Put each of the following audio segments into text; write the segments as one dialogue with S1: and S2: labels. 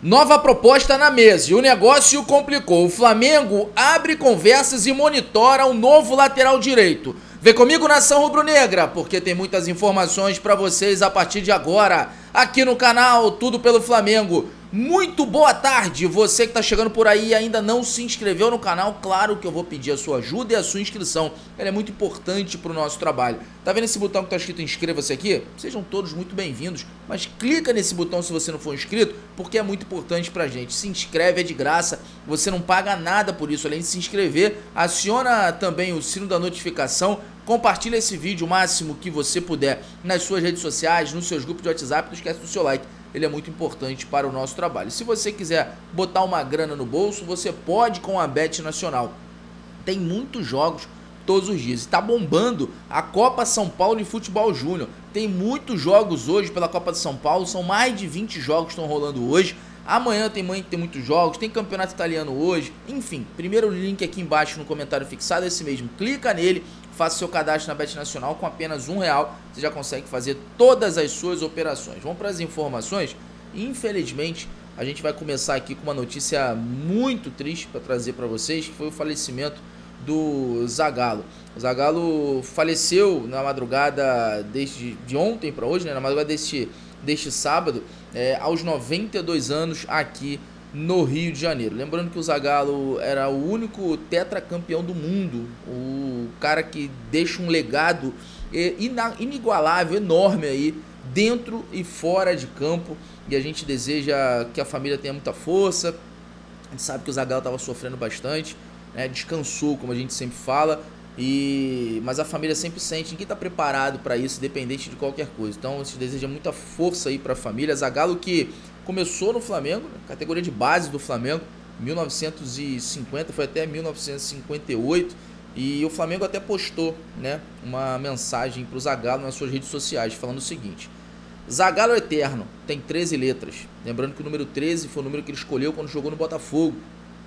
S1: Nova proposta na mesa e o negócio complicou. O Flamengo abre conversas e monitora o um novo lateral direito. Vem comigo, Nação Rubro-Negra, porque tem muitas informações para vocês a partir de agora, aqui no canal Tudo pelo Flamengo. Muito boa tarde, você que está chegando por aí e ainda não se inscreveu no canal, claro que eu vou pedir a sua ajuda e a sua inscrição, ela é muito importante para o nosso trabalho. Tá vendo esse botão que está escrito inscreva-se aqui? Sejam todos muito bem-vindos, mas clica nesse botão se você não for inscrito, porque é muito importante para a gente. Se inscreve, é de graça, você não paga nada por isso, além de se inscrever, aciona também o sino da notificação, compartilha esse vídeo o máximo que você puder nas suas redes sociais, nos seus grupos de WhatsApp, não esquece do seu like ele é muito importante para o nosso trabalho. Se você quiser botar uma grana no bolso, você pode com a Bet Nacional. Tem muitos jogos todos os dias. Está bombando a Copa São Paulo de Futebol Júnior. Tem muitos jogos hoje pela Copa de São Paulo, são mais de 20 jogos que estão rolando hoje. Amanhã tem, tem muitos jogos, tem campeonato italiano hoje. Enfim, primeiro link aqui embaixo no comentário fixado, esse mesmo. Clica nele, faça seu cadastro na Bet Nacional com apenas um real. Você já consegue fazer todas as suas operações. Vamos para as informações. Infelizmente, a gente vai começar aqui com uma notícia muito triste para trazer para vocês, que foi o falecimento do Zagallo. O Zagallo faleceu na madrugada desde de ontem para hoje, né? na madrugada deste, deste sábado, é, aos 92 anos aqui no Rio de Janeiro. Lembrando que o Zagallo era o único tetracampeão do mundo, o cara que deixa um legado inigualável, enorme aí, dentro e fora de campo. E a gente deseja que a família tenha muita força. A gente sabe que o Zagallo estava sofrendo bastante, né? descansou, como a gente sempre fala. E mas a família sempre sente, ninguém está preparado para isso, independente de qualquer coisa. Então a gente deseja muita força aí para a família. Zagallo que começou no Flamengo, né, categoria de base do Flamengo, 1950, foi até 1958. E o Flamengo até postou né, uma mensagem para o Zagallo nas suas redes sociais, falando o seguinte: Zagallo Eterno tem 13 letras. Lembrando que o número 13 foi o número que ele escolheu quando jogou no Botafogo.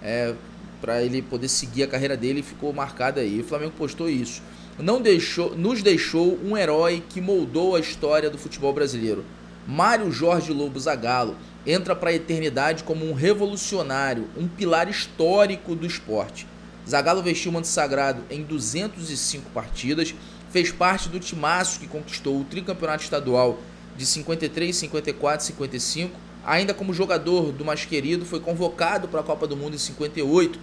S1: É, para ele poder seguir a carreira dele ficou marcado aí. O Flamengo postou isso. Não deixou, nos deixou um herói que moldou a história do futebol brasileiro. Mário Jorge Lobo Zagallo entra para a eternidade como um revolucionário, um pilar histórico do esporte. Zagallo vestiu o manto sagrado em 205 partidas, fez parte do timaço que conquistou o tricampeonato estadual de 53, 54 e 55. Ainda como jogador do mais querido, foi convocado para a Copa do Mundo em 58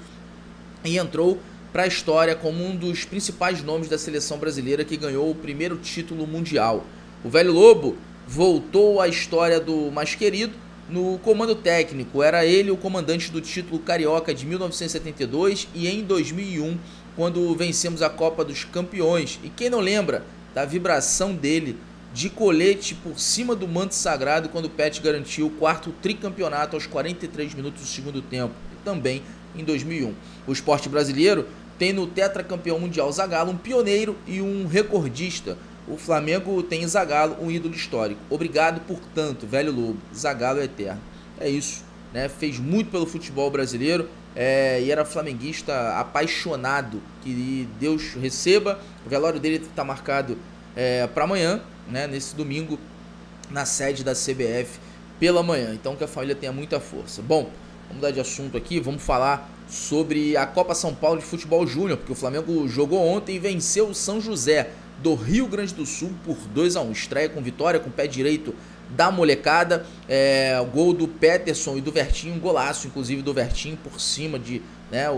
S1: e entrou para a história como um dos principais nomes da seleção brasileira que ganhou o primeiro título mundial. O velho Lobo voltou à história do mais querido no comando técnico. Era ele o comandante do título carioca de 1972 e em 2001, quando vencemos a Copa dos Campeões. E quem não lembra da vibração dele de colete por cima do manto sagrado quando o Pet garantiu o quarto tricampeonato aos 43 minutos do segundo tempo, e também em 2001. O esporte brasileiro tem no tetracampeão mundial Zagallo um pioneiro e um recordista, o Flamengo tem Zagallo, um ídolo histórico. Obrigado por tanto, velho Lobo. Zagallo é eterno. É isso. Né? Fez muito pelo futebol brasileiro é, e era flamenguista apaixonado. Que Deus receba. O velório dele está marcado é, para amanhã, né? nesse domingo, na sede da CBF pela manhã. Então que a família tenha muita força. Bom, vamos mudar de assunto aqui. Vamos falar sobre a Copa São Paulo de Futebol Júnior, porque o Flamengo jogou ontem e venceu o São José do Rio Grande do Sul por 2 a 1 Estreia com vitória, com pé direito da molecada. É, gol do Peterson e do Vertinho, um golaço, inclusive, do Vertinho por cima de. Né, o, o,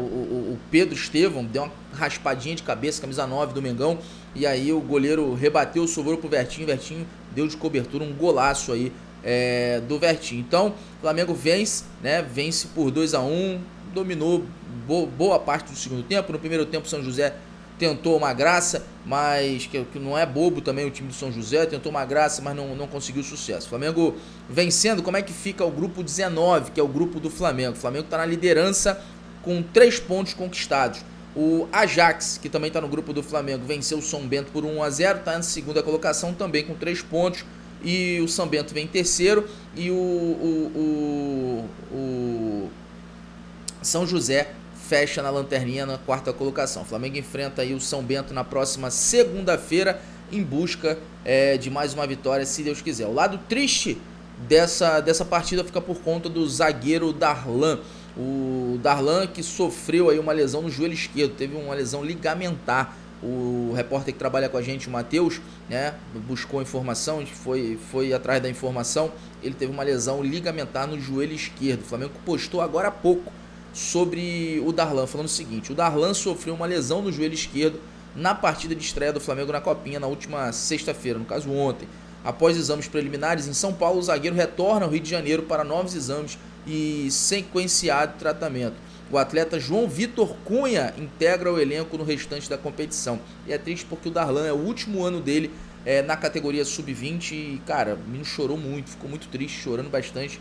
S1: o Pedro Estevão deu uma raspadinha de cabeça, camisa 9 do Mengão. E aí o goleiro rebateu, sobrou pro Vertinho. Vertinho deu de cobertura um golaço aí é, do Vertinho. Então, o Flamengo vence, né? Vence por 2 a 1 dominou boa parte do segundo tempo. No primeiro tempo, São José tentou uma graça, mas que, que, não é bobo também o time do São José, tentou uma graça, mas não, não conseguiu sucesso. Flamengo vencendo, como é que fica o grupo 19, que é o grupo do Flamengo? O Flamengo está na liderança com três pontos conquistados. O Ajax, que também está no grupo do Flamengo, venceu o São Bento por 1 a 0 está na segunda colocação também com três pontos. E o São Bento vem em terceiro. E o, o, o, o São José fecha na lanterninha na quarta colocação. O Flamengo enfrenta aí o São Bento na próxima segunda-feira em busca é, de mais uma vitória, se Deus quiser. O lado triste dessa, dessa partida fica por conta do zagueiro Darlan. O Darlan que sofreu aí uma lesão no joelho esquerdo, teve uma lesão ligamentar. O repórter que trabalha com a gente, o Matheus, né, buscou informação, foi, foi atrás da informação. Ele teve uma lesão ligamentar no joelho esquerdo. O Flamengo postou agora há pouco sobre o Darlan, falando o seguinte: o Darlan sofreu uma lesão no joelho esquerdo na partida de estreia do Flamengo na Copinha na última sexta-feira, no caso ontem. Após exames preliminares em São Paulo, o zagueiro retorna ao Rio de Janeiro para novos exames e sequenciado tratamento. O atleta João Vitor Cunha integra o elenco no restante da competição. E é triste porque o Darlan é o último ano dele é, na categoria sub-20 e, cara, o menino chorou muito, ficou muito triste, chorando bastante.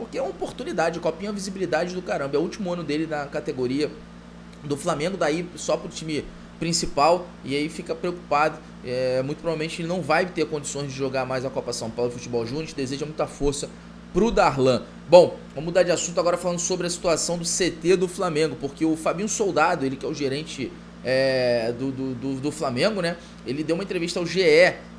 S1: Porque é uma oportunidade, a copinha é uma visibilidade do caramba. É o último ano dele na categoria do Flamengo, daí só pro time principal e aí fica preocupado. É, muito provavelmente ele não vai ter condições de jogar mais a Copa São Paulo Futebol Júnior. Deseja muita força pro Darlan. Bom, vamos mudar de assunto agora falando sobre a situação do CT do Flamengo, porque o Fabinho Soldado, ele que é o gerente é, do, do, do, do, Flamengo, né? Ele deu uma entrevista ao GE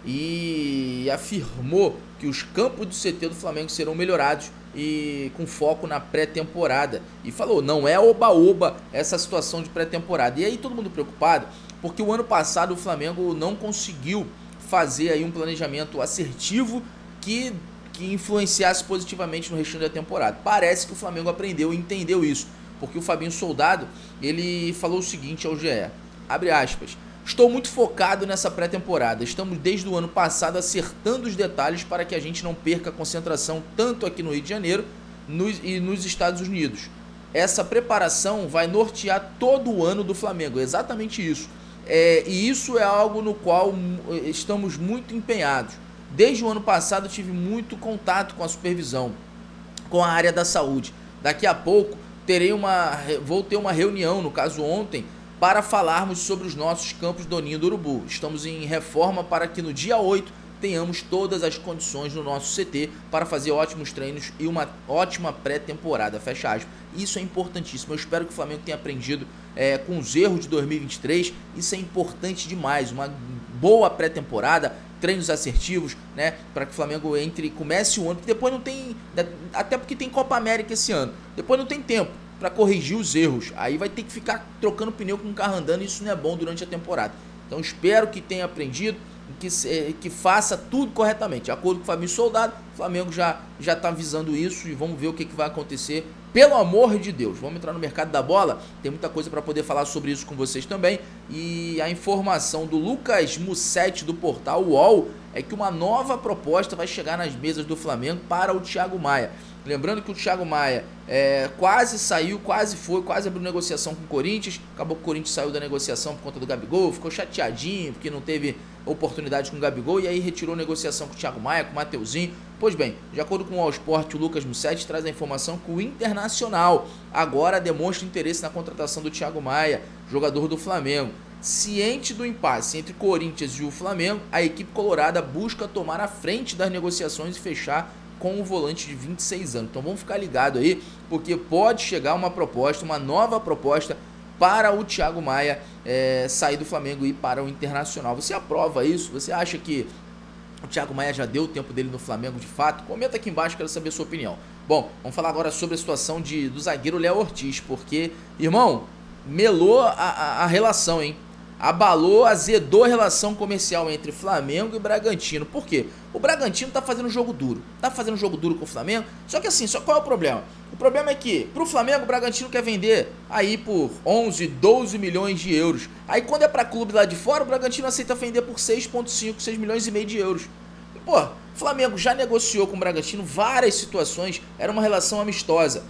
S1: e afirmou que os campos do CT do Flamengo serão melhorados e com foco na pré-temporada. E falou, não é oba-oba essa situação de pré-temporada. E aí todo mundo preocupado, porque o ano passado o Flamengo não conseguiu fazer aí um planejamento assertivo que, que influenciasse positivamente no restante da temporada. Parece que o Flamengo aprendeu e entendeu isso, porque o Fabinho Soldado, ele falou o seguinte ao GE, abre aspas, Estou muito focado nessa pré-temporada. Estamos desde o ano passado acertando os detalhes para que a gente não perca a concentração tanto aqui no Rio de Janeiro nos, e nos Estados Unidos. Essa preparação vai nortear todo o ano do Flamengo, é exatamente isso. É, e isso é algo no qual estamos muito empenhados. Desde o ano passado tive muito contato com a supervisão, com a área da saúde. Daqui a pouco terei uma, vou ter uma reunião, no caso ontem, para falarmos sobre os nossos campos do Ninho do Urubu. Estamos em reforma para que no dia 8 tenhamos todas as condições no nosso CT para fazer ótimos treinos e uma ótima pré-temporada. Fecha aspas. Isso é importantíssimo. Eu espero que o Flamengo tenha aprendido é, com os erros de 2023. Isso é importante demais. Uma boa pré-temporada, treinos assertivos, né? Para que o Flamengo entre e comece o ano. Porque depois não tem. Até porque tem Copa América esse ano. Depois não tem tempo para corrigir os erros. Aí vai ter que ficar trocando pneu com o carro andando, e isso não é bom durante a temporada. Então espero que tenha aprendido, que, eh, que faça tudo corretamente. De acordo com o Fabinho Soldado, o Flamengo já já está avisando isso e vamos ver o que, que vai acontecer. Pelo amor de Deus, vamos entrar no mercado da bola. Tem muita coisa para poder falar sobre isso com vocês também. E a informação do Lucas Mussetti do portal UOL é que uma nova proposta vai chegar nas mesas do Flamengo para o Thiago Maia. Lembrando que o Thiago Maia é, quase saiu, quase foi, quase abriu negociação com o Corinthians. Acabou que o Corinthians saiu da negociação por conta do Gabigol, ficou chateadinho porque não teve oportunidade com o Gabigol e aí retirou negociação com o Thiago Maia, com o Mateuzinho. Pois bem, de acordo com o All Sport, o Lucas Mussetti traz a informação que o Internacional agora demonstra interesse na contratação do Thiago Maia, jogador do Flamengo. Ciente do impasse entre Corinthians e o Flamengo, a equipe colorada busca tomar a frente das negociações e fechar com o volante de 26 anos. Então vamos ficar ligado aí, porque pode chegar uma proposta, uma nova proposta para o Thiago Maia é, sair do Flamengo e ir para o Internacional. Você aprova isso? Você acha que o Thiago Maia já deu o tempo dele no Flamengo de fato? Comenta aqui embaixo, quero saber a sua opinião. Bom, vamos falar agora sobre a situação de, do zagueiro Léo Ortiz, porque, irmão, melou a, a, a relação, hein? Abalou, azedou a relação comercial entre Flamengo e Bragantino. Por quê? O Bragantino tá fazendo jogo duro. Tá fazendo jogo duro com o Flamengo. Só que assim, só qual é o problema? O problema é que pro Flamengo o Bragantino quer vender aí por 11, 12 milhões de euros. Aí quando é para clube lá de fora, o Bragantino aceita vender por 6.5, 6 milhões e meio de euros. Pô, Flamengo já negociou com o Bragantino várias situações, era uma relação amistosa.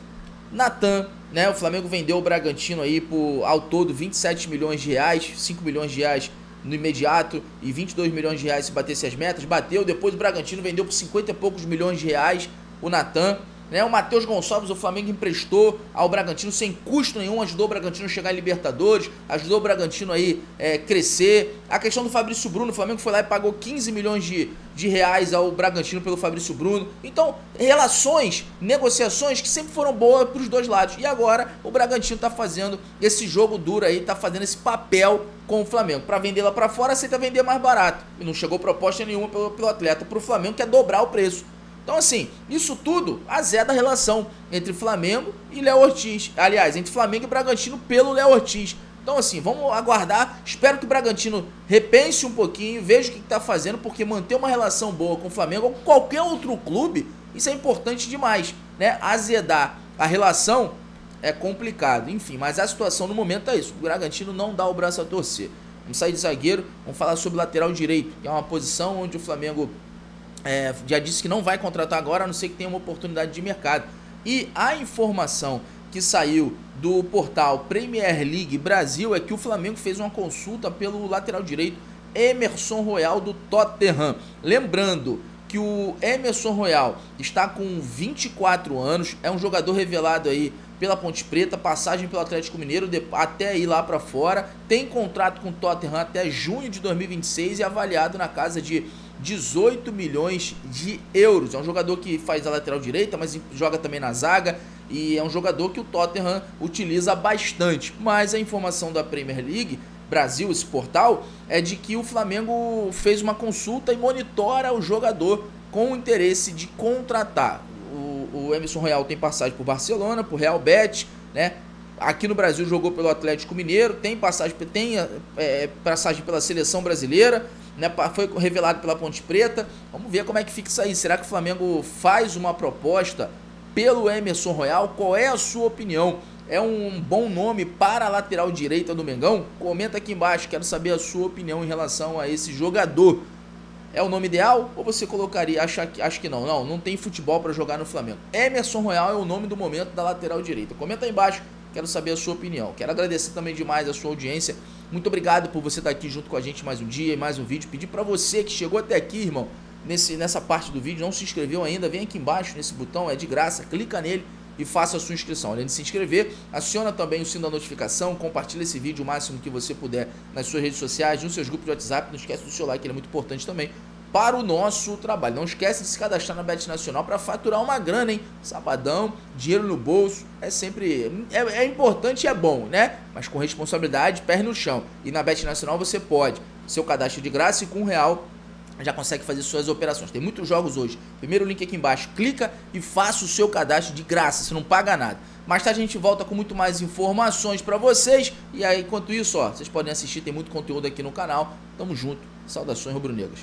S1: Natan, né? O Flamengo vendeu o Bragantino aí por ao todo 27 milhões de reais, 5 milhões de reais no imediato e 22 milhões de reais se batesse as metas. Bateu, depois o Bragantino vendeu por 50 e poucos milhões de reais o Natan. Né? O Matheus Gonçalves, o Flamengo emprestou ao Bragantino sem custo nenhum, ajudou o Bragantino a chegar em Libertadores, ajudou o Bragantino aí é, crescer. A questão do Fabrício Bruno, o Flamengo foi lá e pagou 15 milhões de, de reais ao Bragantino pelo Fabrício Bruno. Então, relações, negociações que sempre foram boas para os dois lados. E agora o Bragantino está fazendo esse jogo duro aí, está fazendo esse papel com o Flamengo. Para vender lá para fora, aceita vender mais barato. E não chegou proposta nenhuma pelo, pelo atleta. Para o Flamengo, quer dobrar o preço. Então, assim, isso tudo azeda a relação entre Flamengo e Léo Ortiz. Aliás, entre Flamengo e Bragantino pelo Léo Ortiz. Então, assim, vamos aguardar. Espero que o Bragantino repense um pouquinho, veja o que está fazendo, porque manter uma relação boa com o Flamengo ou qualquer outro clube, isso é importante demais, né? Azedar a relação é complicado. Enfim, mas a situação no momento é isso. O Bragantino não dá o braço a torcer. Vamos sair de zagueiro, vamos falar sobre lateral direito, que é uma posição onde o Flamengo é, já disse que não vai contratar agora, a não ser que tenha uma oportunidade de mercado. E a informação que saiu do portal Premier League Brasil é que o Flamengo fez uma consulta pelo lateral direito Emerson Royal do Tottenham. Lembrando que o Emerson Royal está com 24 anos, é um jogador revelado aí pela Ponte Preta, passagem pelo Atlético Mineiro até ir lá para fora, tem contrato com o Tottenham até junho de 2026 e avaliado na casa de 18 milhões de euros. É um jogador que faz a lateral direita, mas joga também na zaga e é um jogador que o Tottenham utiliza bastante. Mas a informação da Premier League Brasil, esse portal, é de que o Flamengo fez uma consulta e monitora o jogador com o interesse de contratar. O, o Emerson Royal tem passagem por Barcelona, por Real Betis, né? Aqui no Brasil jogou pelo Atlético Mineiro, tem passagem, tem é, passagem pela seleção brasileira, né? Foi revelado pela Ponte Preta. Vamos ver como é que fica isso aí. Será que o Flamengo faz uma proposta pelo Emerson Royal? Qual é a sua opinião? É um bom nome para a lateral direita do Mengão? Comenta aqui embaixo, quero saber a sua opinião em relação a esse jogador. É o nome ideal ou você colocaria, acha acho que não, não, não tem futebol para jogar no Flamengo. Emerson Royal é o nome do momento da lateral direita. Comenta aí embaixo, quero saber a sua opinião. Quero agradecer também demais a sua audiência. Muito obrigado por você estar aqui junto com a gente mais um dia e mais um vídeo. Pedir para você que chegou até aqui, irmão, nesse, nessa parte do vídeo, não se inscreveu ainda, vem aqui embaixo nesse botão, é de graça, clica nele e faça a sua inscrição. Além de se inscrever, aciona também o sino da notificação, compartilha esse vídeo o máximo que você puder nas suas redes sociais, nos seus grupos de WhatsApp, não esquece do seu like, ele é muito importante também para o nosso trabalho. Não esquece de se cadastrar na Bet Nacional para faturar uma grana, hein? Sabadão, dinheiro no bolso, é sempre é, é, importante e é bom, né? Mas com responsabilidade, pé no chão. E na Bet Nacional você pode seu cadastro de graça e com um real já consegue fazer suas operações. Tem muitos jogos hoje. Primeiro link aqui embaixo, clica e faça o seu cadastro de graça, você não paga nada. Mais tarde a gente volta com muito mais informações para vocês. E aí, enquanto isso, ó, vocês podem assistir, tem muito conteúdo aqui no canal. Tamo junto. Saudações rubro-negras.